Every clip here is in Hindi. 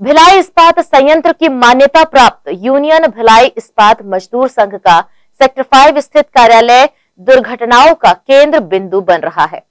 भिलाई इस्पात संयंत्र की मान्यता प्राप्त यूनियन भिलाई इस्पात मजदूर संघ का सेक्टर फाइव स्थित कार्यालय दुर्घटनाओं का केंद्र बिंदु बन रहा है।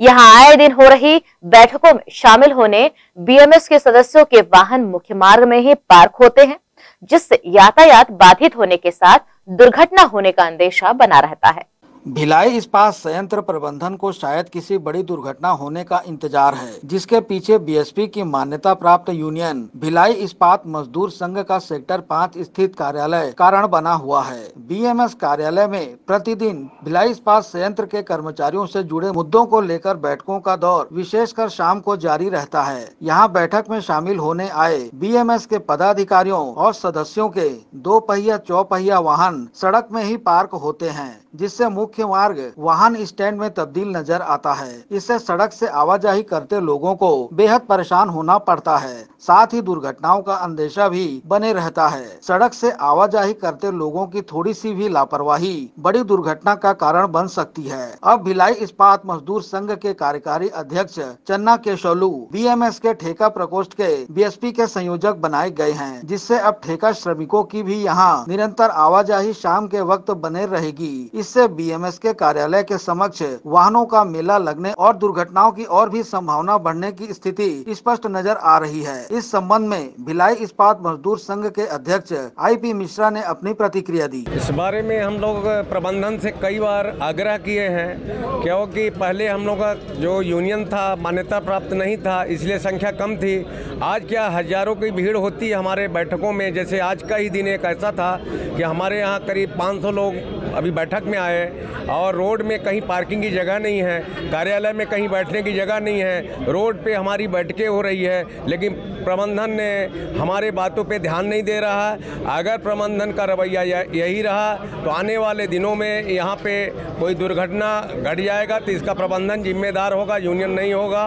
यहाँ आए दिन हो रही बैठकों में शामिल होने बीएमएस के सदस्यों के वाहन मुख्य मार्ग में ही पार्क होते हैं, जिससे यातायात बाधित होने के साथ दुर्घटना होने का अंदेशा बना रहता है। भिलाई इस्पात संयंत्र प्रबंधन को शायद किसी बड़ी दुर्घटना होने का इंतज़ार है, जिसके पीछे बीएसपी की मान्यता प्राप्त यूनियन, भिलाई इस्पात मजदूर संघ का सेक्टर पाँच स्थित कार्यालय, कारण बना हुआ है। बीएमएस कार्यालय में प्रतिदिन भिलाई इस्पात संयंत्र के कर्मचारियों से जुड़े मुद्दों को लेकर बैठकों का दौर विशेषकर शाम को जारी रहता है। यहाँ बैठक में शामिल होने आए बीएमएस के पदाधिकारियों और सदस्यों के दो पहिया चौपहिया वाहन सड़क में ही पार्क होते हैं, जिससे मुख्य मार्ग वाहन स्टैंड में तब्दील नज़र आता है। इससे सड़क से आवाजाही करते लोगों को बेहद परेशान होना पड़ता है। साथ ही दुर्घटनाओं का अंदेशा भी बने रहता है। सड़क से आवाजाही करते लोगों की थोड़ी सी भी लापरवाही बड़ी दुर्घटना का कारण बन सकती है। अब भिलाई इस्पात मजदूर संघ के कार्यकारी अध्यक्ष चन्ना केशोलू, बीएमएस के ठेका प्रकोष्ठ के बीएसपी के संयोजक बनाए गए हैं, जिससे अब ठेका श्रमिकों की भी यहाँ निरंतर आवाजाही शाम के वक्त बने रहेगी। इससे बीएमएस के कार्यालय के समक्ष वाहनों का मेला लगने और दुर्घटनाओं की और भी संभावना बढ़ने की स्थिति स्पष्ट नज़र आ रही है। इस संबंध में भिलाई इस्पात मजदूर संघ के अध्यक्ष आईपी मिश्रा ने अपनी प्रतिक्रिया दी। इस बारे में हम लोग प्रबंधन से कई बार आग्रह किए हैं, क्योंकि पहले हम लोग का जो यूनियन था, मान्यता प्राप्त नहीं था, इसलिए संख्या कम थी। आज क्या हज़ारों की भीड़ होती है हमारे बैठकों में? जैसे आज का ही दिन एक ऐसा था कि हमारे यहाँ करीब 500 लोग अभी बैठक में आए और रोड में कहीं पार्किंग की जगह नहीं है, कार्यालय में कहीं बैठने की जगह नहीं है, रोड पे हमारी बैठकें हो रही है, लेकिन प्रबंधन ने हमारे बातों पे ध्यान नहीं दे रहा। अगर प्रबंधन का रवैया यही रहा तो आने वाले दिनों में यहाँ पे कोई दुर्घटना घट जाएगा तो इसका प्रबंधन जिम्मेदार होगा, यूनियन नहीं होगा।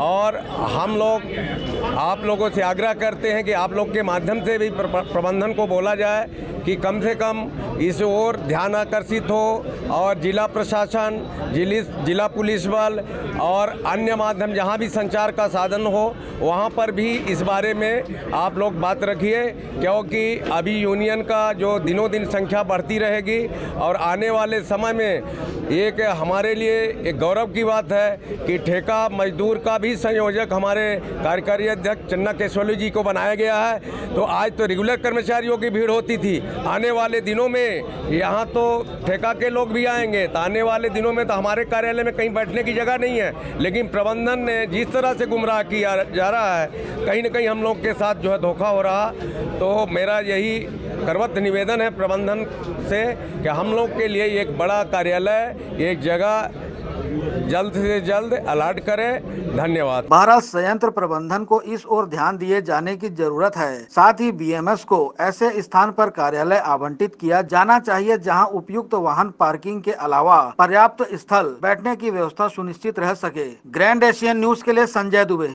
और हम लोग आप लोगों से आग्रह करते हैं कि आप लोग के माध्यम से भी प्रबंधन को बोला जाए कि कम से कम इस ओर ध्यान आकर्षित हो और जिला प्रशासन जिला पुलिस बल और अन्य माध्यम जहाँ भी संचार का साधन हो, वहाँ पर भी इस बारे में आप लोग बात रखिए, क्योंकि अभी यूनियन का जो दिनों दिन संख्या बढ़ती रहेगी और आने वाले समय में एक हमारे लिए एक गौरव की बात है कि ठेका मजदूर का भी संयोजक हमारे कार्यकारी अध्यक्ष चन्ना केशवली जी को बनाया गया है। तो आज तो रेगुलर कर्मचारियों की भीड़ होती थी। आने वाले दिनों में यहाँ तो ठेका के लोग भी आएँगे। तो आने वाले दिनों में तो हमारे कार्यालय में कहीं बैठने की जगह नहीं है। लेकिन प्रबंधन ने जिस तरह से गुमराह किया जा रहा है, कहीं ना कहीं हम लोग के साथ जो है धोखा हो रहा। तो मेरा यही करवत निवेदन है प्रबंधन से कि हम लोग के लिए एक बड़ा कार्यालय, एक जगह जल्द से जल्द अलर्ट करें। धन्यवाद। भारत संयंत्र प्रबंधन को इस ओर ध्यान दिए जाने की ज़रूरत है। साथ ही बीएमएस को ऐसे स्थान पर कार्यालय आवंटित किया जाना चाहिए जहाँ उपयुक्त वाहन पार्किंग के अलावा पर्याप्त स्थल बैठने की व्यवस्था सुनिश्चित रह सके। ग्रैंड एशियन न्यूज़ के लिए संजय दुबे।